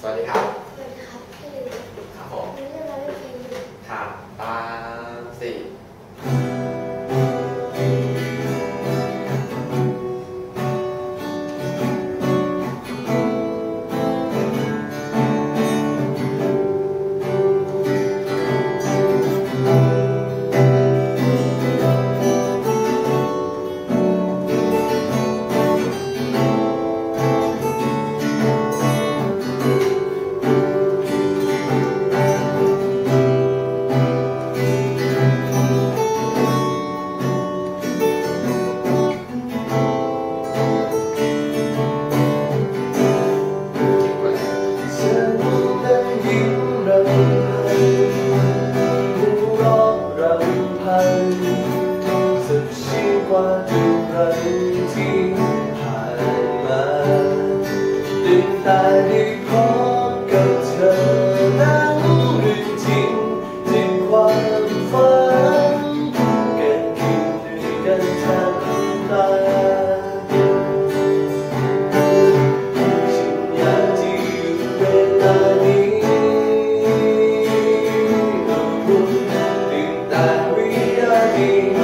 สวัสดีครับ สวัสดีครับพี่ครับผม วันนี้เราเล่นเพลงอยู่ครับ ทุกครั้งที่ผ่านมาตื่ตาได้พบกับเธอนั้นรื่องริงที่ความฝันกันกินด้กันทั้ตาฉันอยากอยู่เวลานี้ตื่ตาวิาที